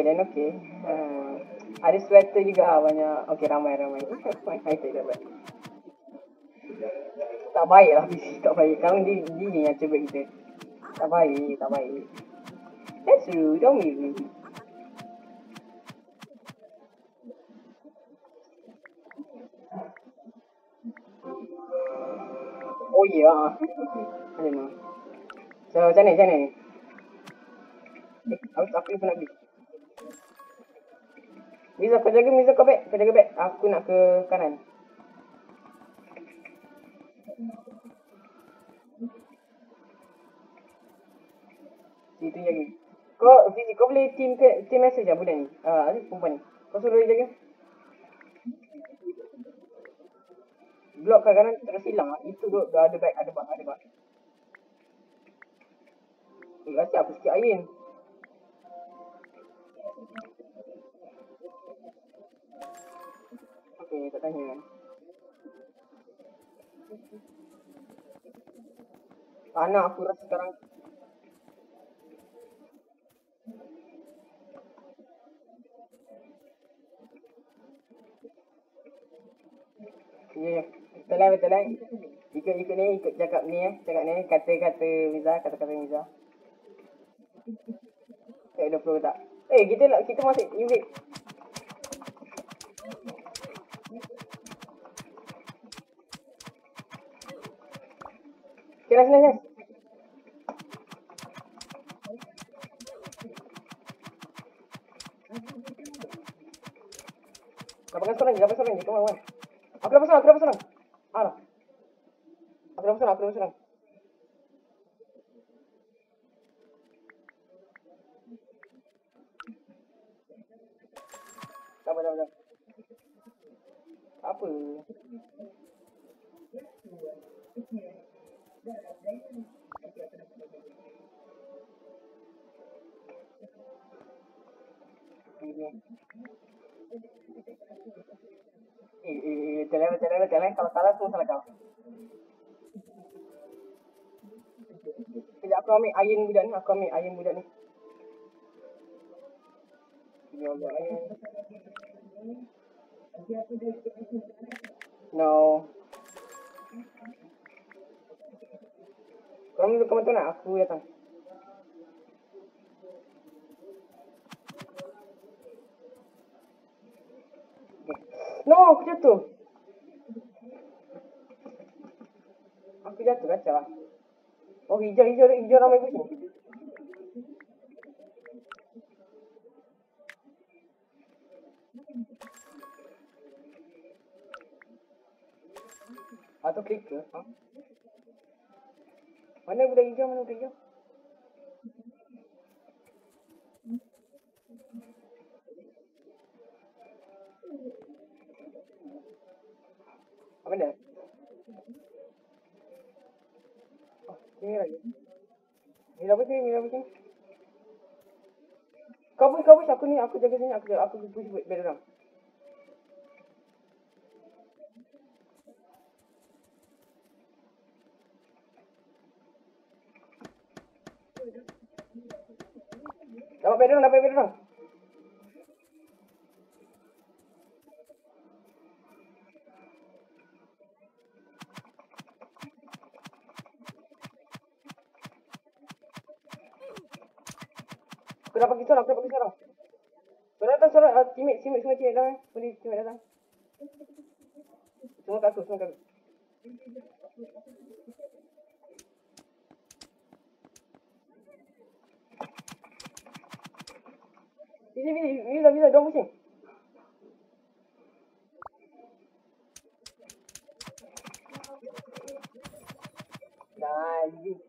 Okay, then okay. Uh, ada sweater juga ah, banyak. Okay, ramai ramai. Hai tak dapat. Tak baik lah PC, tak baik. Kau ni dia yang cuba kita. Tak baik, tak baik. That's you, don't me. Oh ya. Yeah. I don't. So, macam ni, macam ni. Eh, aku, aku pun nak pergi. Miza, kau jaga Miza kau back. Kau jaga back. Aku nak ke kanan. Itu jaga. Kau, Fizi, kau boleh team ke, team message lah budak ni. Ah, uh, perempuan ni. Kau suruh dia jaga. Blok kat kanan terus hilang lah. Itu tu dah ada back, ada back, ada back. Eh, kasi aku sikit air. Okay, tak tanya. Panas aku rasa sekarang. Ya. Betul lah, betul lah. Ikut-ikut ni, ikut cakap ni eh. Cakap ni, kata-kata Miza, kata-kata Miza. Tak 20 tak? Eh, kita kita masuk unit. Okay, nice, nice, nice. Dapatkan seorang je, dapatkan seorang je. Come on, come on. Aku dapat seorang, aku dapat seorang. Alah. Aku dapat seorang, aku dapat seorang. Tak apa, tak apa, tak apa. Tak apa. Eh, eh, eh, jalan, jalan, jalan. Kalau salah, semua salah kau. Sekejap aku ambil air budak ni. Aku ambil air budak ni. Ini ambil air. No. Duduk kat mana nak? Aku datang. No, aku jatuh. Aku jatuh kacau lah. Oh, hijau, hijau, hijau ramai kucing. Atau klik ke? Ha? Mana budak hijau, mana budak hijau? Apa dia? Oh, ini lagi. Ni apa sini? Ni apa sini? Kau pun, kau pun, aku ni, aku jaga sini, aku jaga, aku push bed orang. Dapat bed orang, dapat bed orang. Aku dapat pergi seorang, aku dapat pergi seorang. Seorang datang, seorang, uh, teammate, teammate, semua teammate datang. Boleh teammate datang. Semua kat aku, semua kat aku. Sini, sini, Miza, Miza, dorang pusing. Nice.